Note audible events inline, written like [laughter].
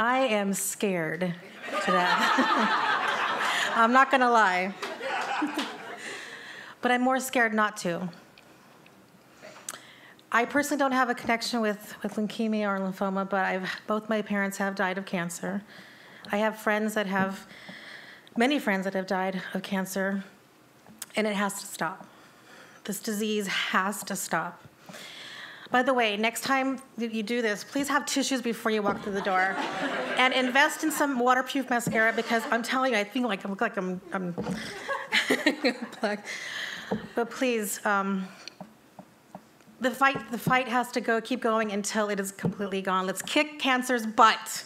I am scared today. [laughs] I'm not gonna lie. [laughs] but I'm more scared not to. I personally don't have a connection with, with leukemia or lymphoma, but I've, both my parents have died of cancer. I have friends that have, many friends that have died of cancer, and it has to stop. This disease has to stop. By the way, next time you do this, please have tissues before you walk through the door, and invest in some waterproof mascara because I'm telling you, I think like I look like I'm, I'm [laughs] but please, um, the fight, the fight has to go, keep going until it is completely gone. Let's kick cancer's butt.